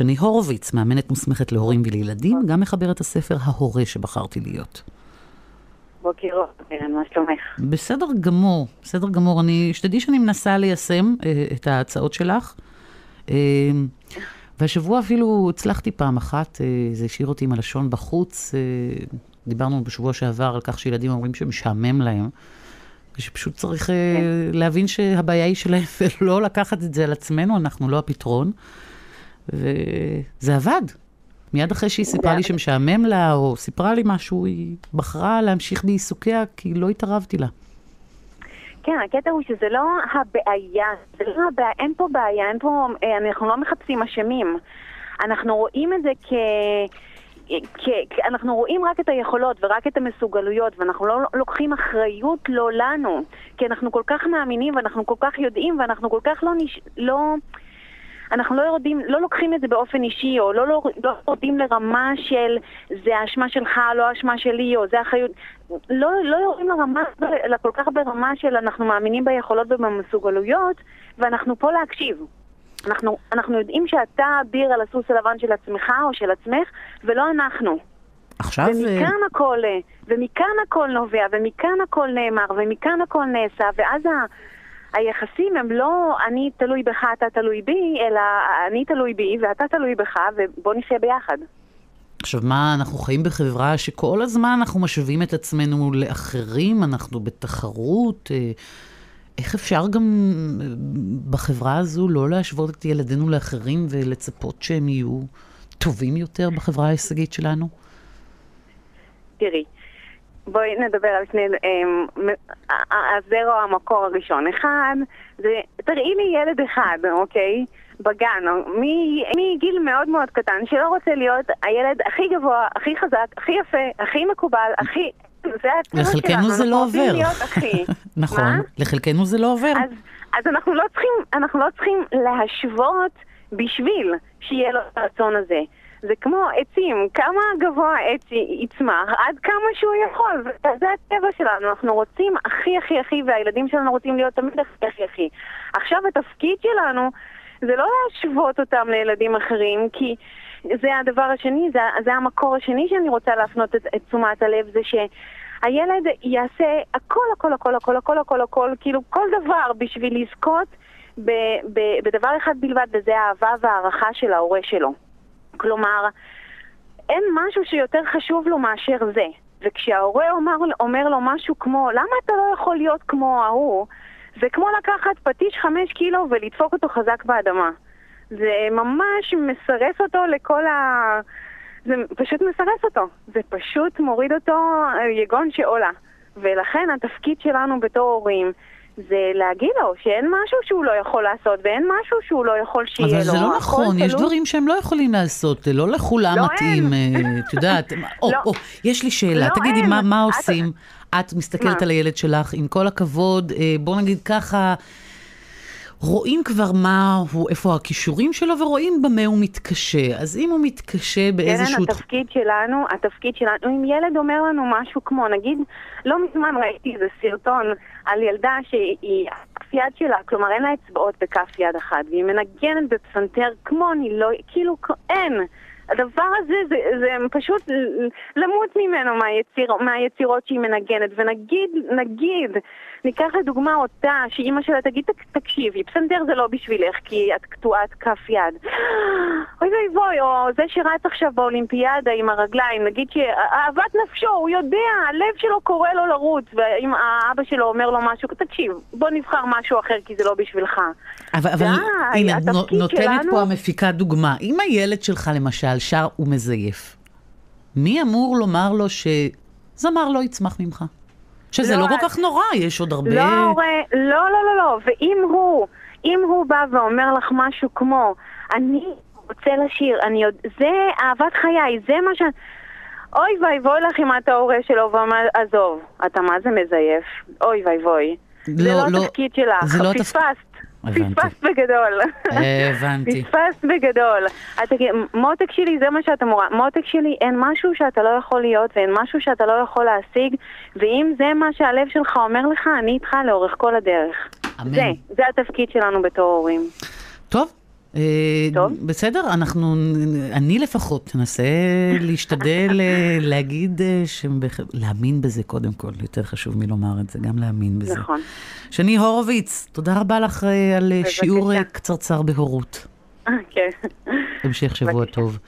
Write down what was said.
שני הורוביץ, מאמנת מוסמכת להורים ולילדים, גם מחברת הספר ההורה שבחרתי להיות. בוקר אור, קרן, מה שלומך? בסדר גמור, בסדר גמור. אני, שתדעי שאני מנסה ליישם אה, את ההצעות שלך. אה, והשבוע אפילו הצלחתי פעם אחת, אה, זה השאיר אותי עם הלשון בחוץ. אה, דיברנו בשבוע שעבר על כך שילדים אומרים שמשעמם להם. ושפשוט צריך אה, כן. להבין שהבעיה היא שלהם ולא לקחת את זה על עצמנו, אנחנו לא הפתרון. וזה עבד. מיד אחרי שהיא סיפרה לי שמשעמם לה, או סיפרה לי משהו, היא בחרה להמשיך בעיסוקיה, כי לא התערבתי לה. כן, הקטע הוא שזה לא הבעיה, זה לא הבעיה, אין פה בעיה, אין פה, אה, אנחנו לא מחפשים אשמים. אנחנו רואים את זה כ... כי אנחנו רואים רק את היכולות ורק את המסוגלויות ואנחנו לא לוקחים אחריות לא לנו כי אנחנו כל כך מאמינים ואנחנו כל כך יודעים ואנחנו כל כך לא, נש... לא אנחנו לא יורדים, לא לוקחים את זה באופן אישי, או לא, לא, לא יורדים לרמה של זה האשמה שלך, לא האשמה שלי, או זה אחריות. לא, לא יורדים לרמה, אלא כל כך ברמה של אנחנו מאמינים ביכולות ובמסוגלויות, ואנחנו פה להקשיב. אנחנו, אנחנו יודעים שאתה אביר על הסוס הלבן של עצמך או של עצמך, ולא אנחנו. עכשיו... ומכאן הכל, ומכאן הכל נובע, ומכאן הכל נאמר, ומכאן הכל נעשה, ואז ה... היחסים הם לא אני תלוי בך, אתה תלוי בי, אלא אני תלוי בי ואתה תלוי בך, ובוא נחיה ביחד. עכשיו, מה, אנחנו חיים בחברה שכל הזמן אנחנו משווים את עצמנו לאחרים, אנחנו בתחרות. אה, איך אפשר גם אה, בחברה הזו לא להשוות את ילדינו לאחרים ולצפות שהם יהיו טובים יותר בחברה ההישגית שלנו? תראי, בואי נדבר על שני... אמ, הזרע המקור הראשון. אחד, זה... תראי לי ילד אחד, אוקיי? בגן, מגיל מאוד מאוד קטן, שלא רוצה להיות הילד הכי גבוה, הכי חזק, הכי יפה, הכי מקובל, הכי... זה לחלקנו זה לא עובר. נכון, לחלקנו זה לא עובר. אז, אז אנחנו, לא צריכים, אנחנו לא צריכים להשוות בשביל שיהיה לו את הרצון הזה. זה כמו עצים, כמה גבוה העץ יצמח, עד כמה שהוא יכול, וזה הטבע שלנו, אנחנו רוצים הכי הכי הכי, והילדים שלנו רוצים להיות תמיד הכי הכי הכי. עכשיו התפקיד שלנו זה לא להשוות אותם לילדים אחרים, כי זה הדבר השני, זה, זה המקור השני שאני רוצה להפנות את, את תשומת הלב, זה שהילד יעשה הכל הכל הכל הכל הכל הכל הכל, כאילו כל דבר בשביל לזכות ב, ב, בדבר אחד בלבד, וזה האהבה והערכה של ההורה שלו. כלומר, אין משהו שיותר חשוב לו מאשר זה. וכשההורה אומר, אומר לו משהו כמו, למה אתה לא יכול להיות כמו ההוא? זה כמו לקחת פטיש חמש קילו ולדפוק אותו חזק באדמה. זה ממש מסרס אותו לכל ה... זה פשוט מסרס אותו. זה פשוט מוריד אותו יגון שעולה. ולכן התפקיד שלנו בתור הורים זה להגיד לו שאין משהו שהוא לא יכול לעשות ואין משהו שהוא לא יכול שיהיה לו. אבל זה לא נכון, יש דברים שהם לא יכולים לעשות, לא לכולם לא מתאים, אה, את יודעת. לא. יש לי שאלה, לא תגידי, מה עושים? את מסתכלת על הילד שלך, עם כל הכבוד, אה, בוא נגיד ככה, רואים כבר מה הוא, איפה הכישורים שלו, ורואים במה הוא מתקשה. אז אם הוא מתקשה באיזשהו... כן, התפקיד שלנו, התפקיד שלנו, אם ילד אומר לנו משהו כמו, נגיד, לא מזמן ראיתי איזה סרטון על ילדה שהיא, כף יד שלה, כלומר אין לה אצבעות בכף יד אחת, והיא מנגנת בפסנתר כמו אני לא, כאילו, אין. הדבר הזה זה, זה פשוט למות ממנו מהיציר, מהיצירות שהיא מנגנת, ונגיד, נגיד, ניקח לדוגמה אותה, שאימא שלה תגיד, תקשיבי, פסנתר זה לא בשבילך, כי את קטועת כף יד. אוי ואבוי, או זה שרץ עכשיו באולימפיאדה עם הרגליים, נגיד שאהבת נפשו, הוא יודע, הלב שלו קורא לו לרוץ, ואם האבא שלו אומר לו משהו, תקשיב, בוא נבחר משהו אחר כי זה לא בשבילך. אבל, אבל הנה, נותנת שלנו... פה המפיקה דוגמה. אם הילד שלך למשל שר ומזייף, מי אמור לומר לו שזמר לא יצמח ממך? שזה לא, לא כל כך נורא, יש עוד הרבה... לא, לא, לא, לא, לא, ואם הוא, אם הוא בא ואומר לך משהו כמו, אני רוצה לשיר, אני יודע, זה אהבת חיי, זה מה ש... אוי ואבוי לך אם אתה הורה שלו ואומר, עזוב, אתה מה זה מזייף? אוי ואבוי. לא, זה לא, לא התפקיד שלך, לא פספסת. פספסת בגדול. הבנתי. פספסת בגדול. מותק שלי זה מה שאתה מורה. מותק שלי אין משהו שאתה לא יכול להיות ואין משהו שאתה לא יכול להשיג ואם זה מה שהלב שלך אומר לך, אני איתך לאורך כל הדרך. אמן. זה, זה התפקיד שלנו בתור הורים. טוב, אה, טוב. בסדר, אנחנו, אני לפחות אנסה להשתדל אה, להגיד, אה, שבח- להאמין בזה קודם כל, יותר חשוב מלומר את זה, גם להאמין בזה. נכון. שני הורוביץ, תודה רבה לך אה, על אה, בבקשה. שיעור אה, קצרצר בהורות. כן. המשך שבוע בבקשה. טוב.